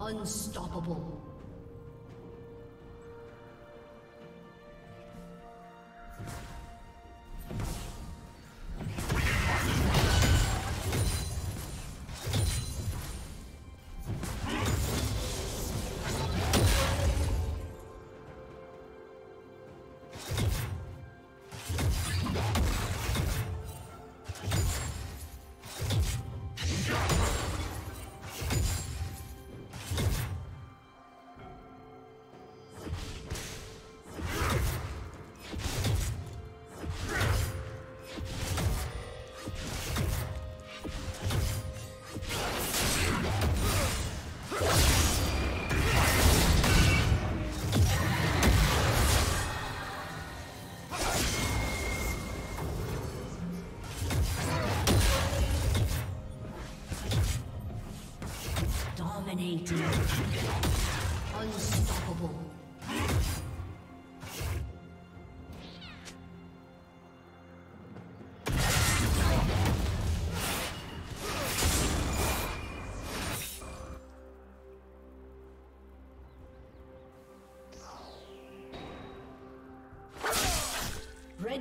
Unstoppable.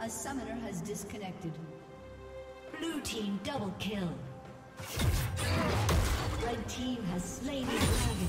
A summoner has disconnected. Blue team double kill. Red team has slain the dragon.